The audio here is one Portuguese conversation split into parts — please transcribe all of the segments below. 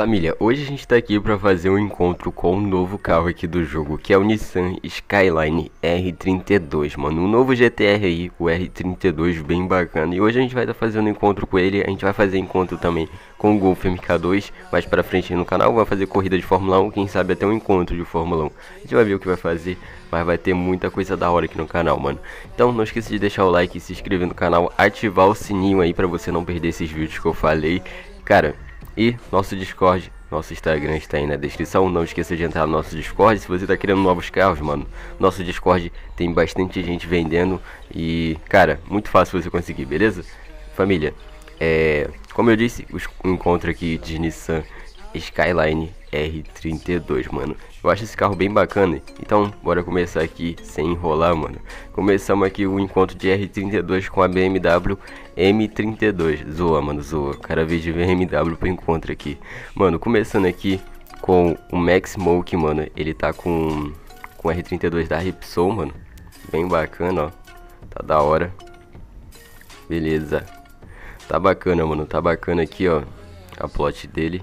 Família, hoje a gente tá aqui para fazer um encontro com um novo carro aqui do jogo, que é o Nissan Skyline R32, mano. Um novo GTR aí, o R32, bem bacana. E hoje a gente vai estar tá fazendo um encontro com ele, a gente vai fazer encontro também com o Golf MK2, mais pra frente no canal. Vai fazer corrida de Fórmula 1, quem sabe até um encontro de Fórmula 1. A gente vai ver o que vai fazer, mas vai ter muita coisa da hora aqui no canal, mano. Então não esqueça de deixar o like, se inscrever no canal, ativar o sininho aí pra você não perder esses vídeos que eu falei. Cara, e nosso Discord, nosso Instagram está aí na descrição. Não esqueça de entrar no nosso Discord. Se você está querendo novos carros, mano, nosso Discord tem bastante gente vendendo. E, cara, muito fácil você conseguir, beleza? Família, é, como eu disse, o encontro aqui de Nissan Skyline R32, mano. Eu acho esse carro bem bacana. Então, bora começar aqui sem enrolar, mano. Começamos aqui o encontro de R32 com a BMW M32. Zoa, mano, zoa. Cara veio de BMW pro encontro aqui. Mano, começando aqui com o Max Smoke, mano. Ele tá com com R32 da Ripson, mano. Bem bacana, ó. Tá da hora. Beleza. Tá bacana, mano. Tá bacana aqui, ó. A plot dele.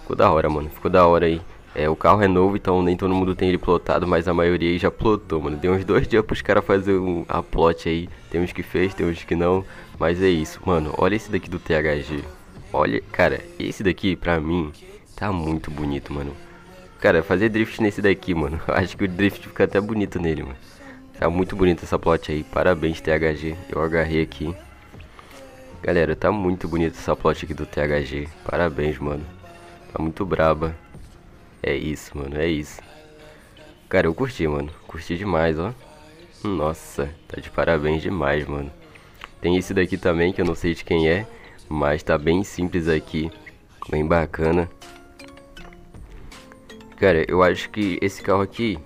Ficou da hora, mano. Ficou da hora aí. É, o carro é novo, então nem todo mundo tem ele plotado, mas a maioria aí já plotou, mano. Deu uns dois dias pros caras fazer um, a plot aí. Tem uns que fez, tem uns que não. Mas é isso, mano. Olha esse daqui do THG. Olha, cara, esse daqui pra mim tá muito bonito, mano. Cara, fazer drift nesse daqui, mano. Acho que o drift fica até bonito nele, mano. Tá muito bonita essa plot aí. Parabéns, THG. Eu agarrei aqui. Galera, tá muito bonita essa plot aqui do THG. Parabéns, mano. Tá muito braba. É isso, mano, é isso. Cara, eu curti, mano. Curti demais, ó. Nossa, tá de parabéns demais, mano. Tem esse daqui também, que eu não sei de quem é. Mas tá bem simples aqui. Bem bacana. Cara, eu acho que esse carro aqui...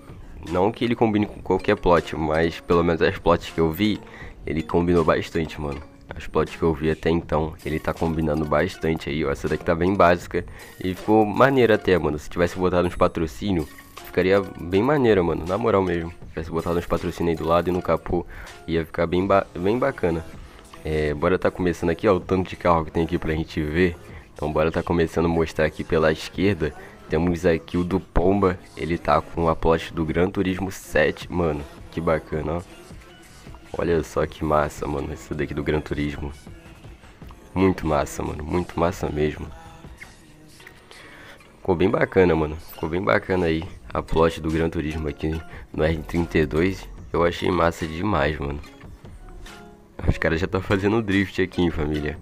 Não que ele combine com qualquer plot, mas pelo menos as plots que eu vi, ele combinou bastante, mano as plots que eu vi até então, ele tá combinando bastante aí, ó. Essa daqui tá bem básica e ficou maneira até, mano. Se tivesse botado uns patrocínio, ficaria bem maneira, mano. Na moral mesmo. Se tivesse botado uns patrocínio aí do lado e no capô, ia ficar bem, ba bem bacana. É, bora tá começando aqui, ó, o tanto de carro que tem aqui pra gente ver. Então bora tá começando a mostrar aqui pela esquerda. Temos aqui o do Pomba, ele tá com a plot do Gran Turismo 7, mano. Que bacana, ó. Olha só que massa, mano, esse daqui do Gran Turismo. Muito massa, mano, muito massa mesmo. Ficou bem bacana, mano. Ficou bem bacana aí a plot do Gran Turismo aqui no R32. Eu achei massa demais, mano. Os caras já estão fazendo drift aqui, hein, família.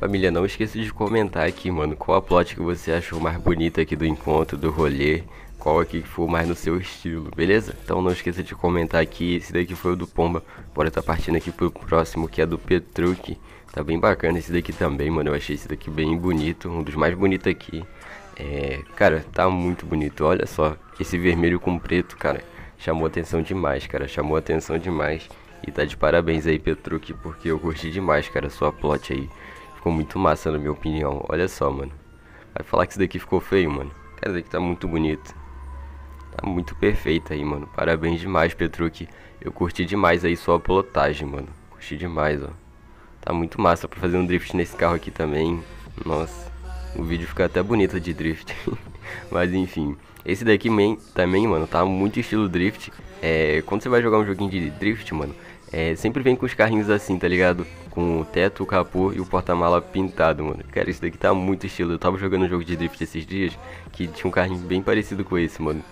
Família, não esqueça de comentar aqui, mano, qual a plot que você achou mais bonita aqui do encontro, do rolê qual aqui que for mais no seu estilo, beleza? Então não esqueça de comentar aqui, esse daqui foi o do Pomba, bora tá partindo aqui pro próximo que é do Petruc, tá bem bacana esse daqui também, mano, eu achei esse daqui bem bonito, um dos mais bonitos aqui, é, cara, tá muito bonito, olha só, esse vermelho com preto, cara, chamou atenção demais, cara, chamou atenção demais, e tá de parabéns aí Petruc, porque eu curti demais, cara, sua plot aí, ficou muito massa na minha opinião, olha só, mano, vai falar que esse daqui ficou feio, mano, cara, daqui tá muito bonito. Tá muito perfeita aí, mano. Parabéns demais, Petruc. Eu curti demais aí sua plotagem, mano. Curti demais, ó. Tá muito massa pra fazer um drift nesse carro aqui também. Nossa, o vídeo fica até bonito de drift. Mas enfim, esse daqui também, mano, tá muito estilo drift. É, quando você vai jogar um joguinho de drift, mano, é, sempre vem com os carrinhos assim, tá ligado? Com o teto, o capô e o porta-mala pintado, mano. Cara, isso daqui tá muito estilo. Eu tava jogando um jogo de drift esses dias que tinha um carrinho bem parecido com esse, mano.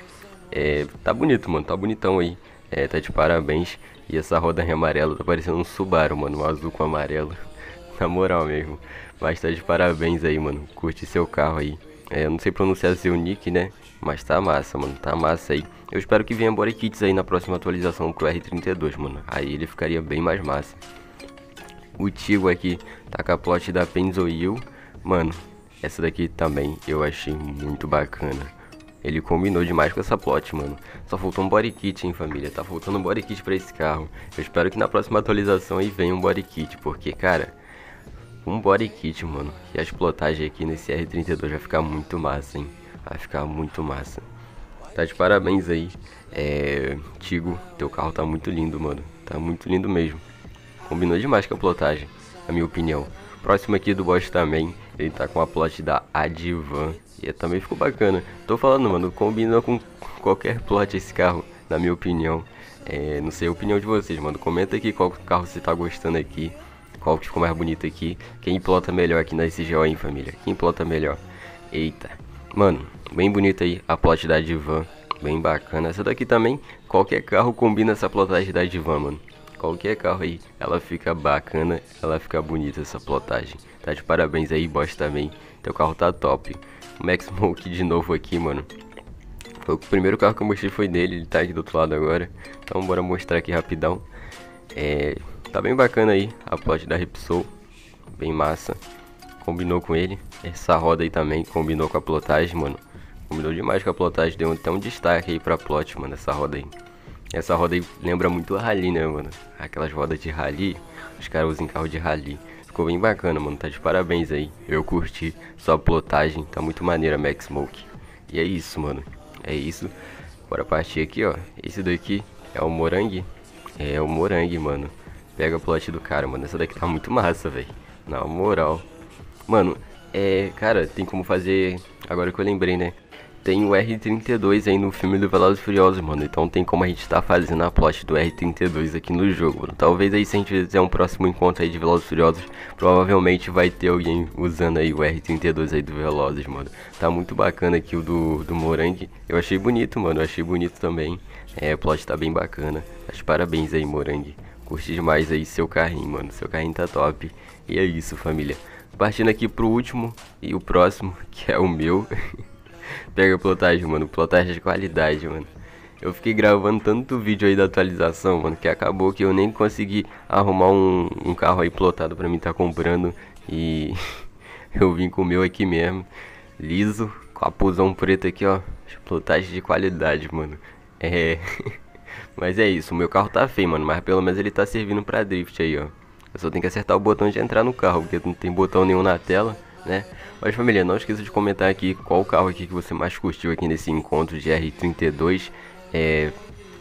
É, tá bonito, mano, tá bonitão aí. É, tá de parabéns. E essa roda amarela tá parecendo um Subaru, mano, um azul com amarelo. Na moral mesmo. Mas tá de parabéns aí, mano. Curte seu carro aí. É, eu não sei pronunciar seu nick, né? Mas tá massa, mano. Tá massa aí. Eu espero que venha body kits aí na próxima atualização pro R32, mano. Aí ele ficaria bem mais massa. O Tigo aqui tá com a plot da Pennzoil. Mano, essa daqui também eu achei muito bacana. Ele combinou demais com essa plot, mano. Só faltou um body kit, hein, família. Tá faltando um body kit pra esse carro. Eu espero que na próxima atualização aí venha um body kit, porque, cara, um body kit, mano. E a explotagem aqui nesse R32 vai ficar muito massa, hein. Vai ficar muito massa. Tá de parabéns aí. É. Tigo, teu carro tá muito lindo, mano. Tá muito lindo mesmo. Combinou demais com a plotagem, na minha opinião. Próximo aqui do boss também, ele tá com a plot da Advan. E também ficou bacana. Tô falando, mano, combina com qualquer plot esse carro, na minha opinião. É, não sei a opinião de vocês, mano. Comenta aqui qual carro você tá gostando aqui. Qual que ficou mais bonito aqui. Quem plota melhor aqui na SGO, hein, família? Quem plota melhor? Eita. Mano, bem bonito aí a plot da Divan. Bem bacana. Essa daqui também, qualquer carro combina essa plotagem da Divan, mano. Qualquer carro aí, ela fica bacana, ela fica bonita essa plotagem. Tá de parabéns aí, boss também. Teu carro tá top. Max Smoke de novo aqui, mano. Foi o primeiro carro que eu mostrei foi dele, ele tá aqui do outro lado agora. Então bora mostrar aqui rapidão. É, tá bem bacana aí a plot da Repsol. Bem massa. Combinou com ele. Essa roda aí também combinou com a plotagem, mano. Combinou demais com a plotagem. Deu até um destaque aí pra plot, mano, essa roda aí. Essa roda aí lembra muito a rally, né, mano? Aquelas rodas de rally. Os caras usam carro de rally. Ficou bem bacana, mano. Tá de parabéns aí. Eu curti sua plotagem. Tá muito maneira, Max Smoke. E é isso, mano. É isso. Bora partir aqui, ó. Esse daqui é o morangue. É o morangue, mano. Pega o plot do cara, mano. Essa daqui tá muito massa, velho. Na moral. Mano, é... Cara, tem como fazer... Agora que eu lembrei, né? Tem o R32 aí no filme do Velozes e Furiosos, mano. Então tem como a gente tá fazendo a plot do R32 aqui no jogo, mano. Talvez aí se a gente fizer um próximo encontro aí de Velozes e Furiosos, provavelmente vai ter alguém usando aí o R32 aí do Velozes, mano. Tá muito bacana aqui o do, do Morangue. Eu achei bonito, mano. Eu achei bonito também. É, o plot tá bem bacana. Mas parabéns aí, Morangue. Curti demais aí seu carrinho, mano. Seu carrinho tá top. E é isso, família. Partindo aqui pro último e o próximo, que é o meu. Pega plotagem, mano. Plotagem de qualidade, mano. Eu fiquei gravando tanto vídeo aí da atualização, mano, que acabou que eu nem consegui arrumar um, um carro aí plotado pra mim tá comprando. E eu vim com o meu aqui mesmo, liso, com a pusão preta aqui, ó. Plotagem de qualidade, mano. É. mas é isso, o meu carro tá feio, mano, mas pelo menos ele tá servindo pra drift aí, ó. Eu só tenho que acertar o botão de entrar no carro, porque não tem botão nenhum na tela né? Mas família, não esqueça de comentar aqui qual carro aqui que você mais curtiu aqui nesse encontro de R32. É,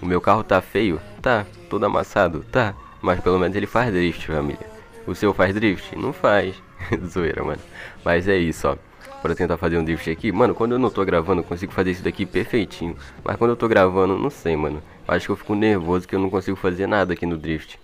o meu carro tá feio? Tá. Todo amassado? Tá. Mas pelo menos ele faz drift, família. O seu faz drift? Não faz. Zoeira, mano. Mas é isso, ó. Pra tentar fazer um drift aqui. Mano, quando eu não tô gravando, eu consigo fazer isso daqui perfeitinho. Mas quando eu tô gravando, não sei, mano. acho que eu fico nervoso que eu não consigo fazer nada aqui no drift.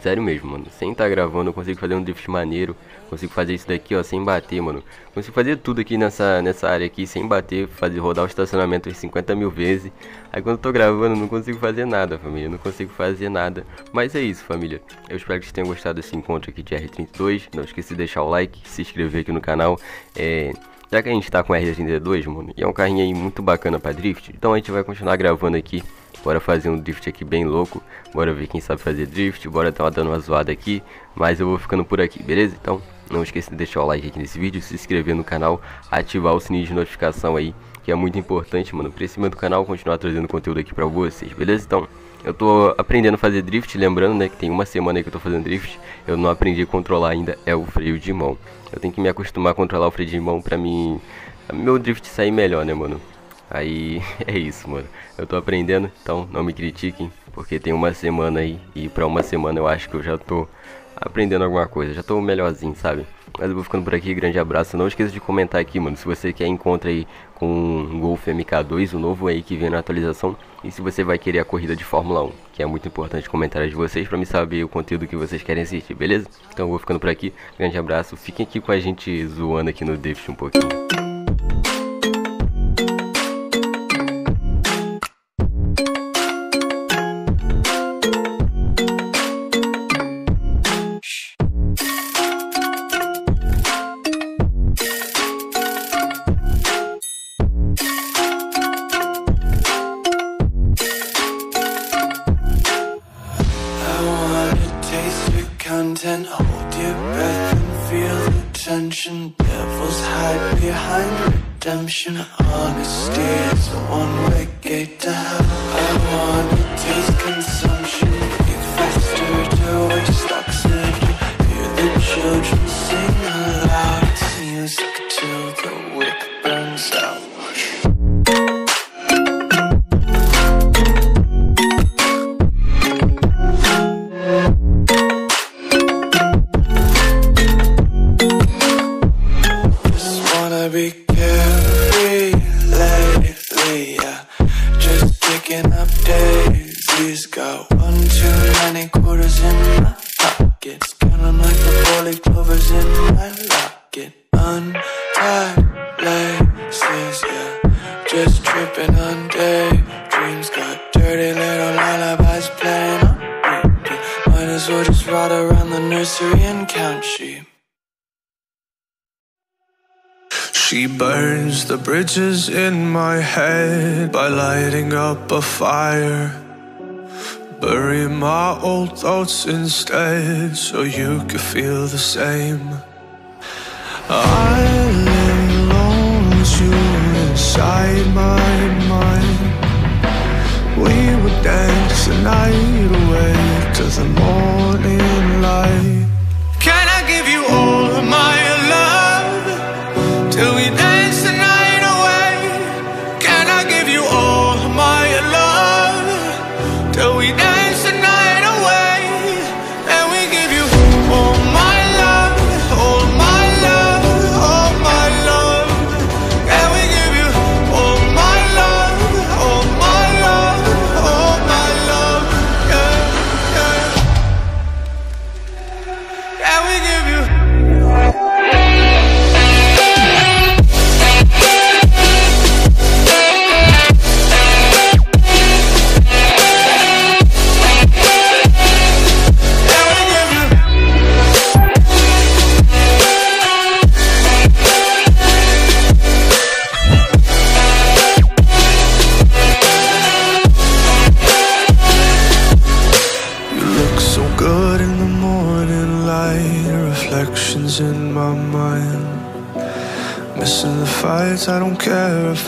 Sério mesmo, mano. Sem tá gravando, eu consigo fazer um drift maneiro. Consigo fazer isso daqui, ó, sem bater, mano. Consigo fazer tudo aqui nessa, nessa área aqui, sem bater. Fazer rodar o estacionamento 50 mil vezes. Aí quando eu tô gravando, não consigo fazer nada, família. Não consigo fazer nada. Mas é isso, família. Eu espero que vocês tenham gostado desse encontro aqui de R32. Não esqueça de deixar o like, se inscrever aqui no canal. É... Já que a gente tá com R32, mano, e é um carrinho aí muito bacana pra drift, então a gente vai continuar gravando aqui Bora fazer um drift aqui bem louco. Bora ver quem sabe fazer drift. Bora dar uma dando uma zoada aqui. Mas eu vou ficando por aqui, beleza? Então, não esqueça de deixar o like aqui nesse vídeo, se inscrever no canal, ativar o sininho de notificação aí, que é muito importante, mano, pra cima do canal continuar trazendo conteúdo aqui pra vocês, beleza? Então, eu tô aprendendo a fazer drift, lembrando, né, que tem uma semana que eu tô fazendo drift, eu não aprendi a controlar ainda, é o freio de mão. Eu tenho que me acostumar a controlar o freio de mão pra mim, meu drift sair melhor, né, mano? Aí é isso, mano. Eu tô aprendendo, então não me critiquem, porque tem uma semana aí e pra uma semana eu acho que eu já tô aprendendo alguma coisa, já tô melhorzinho, sabe? Mas eu vou ficando por aqui, grande abraço. Não esqueça de comentar aqui, mano, se você quer encontrar aí com um Golf MK2, o novo aí que vem na atualização, e se você vai querer a corrida de Fórmula 1, que é muito importante comentários de vocês para me saber o conteúdo que vocês querem assistir, beleza? Então eu vou ficando por aqui, grande abraço, fiquem aqui com a gente zoando aqui no Drift um pouquinho. presumption of honesty is one Yeah. Just tripping on daydreams. Got dirty little lullabies playing on repeat. Might as well just ride around the nursery and count sheep. She burns the bridges in my head by lighting up a fire. Bury my old thoughts instead so you could feel the same. I The night away to the morning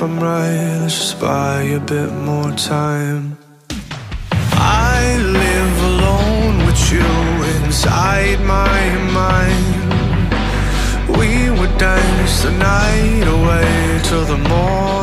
if I'm right. Let's just buy a bit more time. I live alone with you inside my mind. We would dance the night away till the morning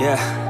Yeah.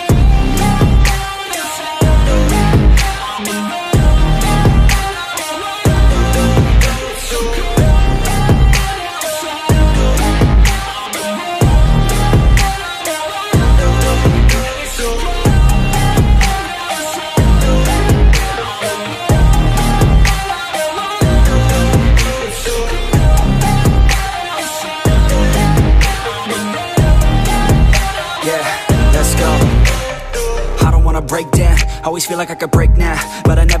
feel like I could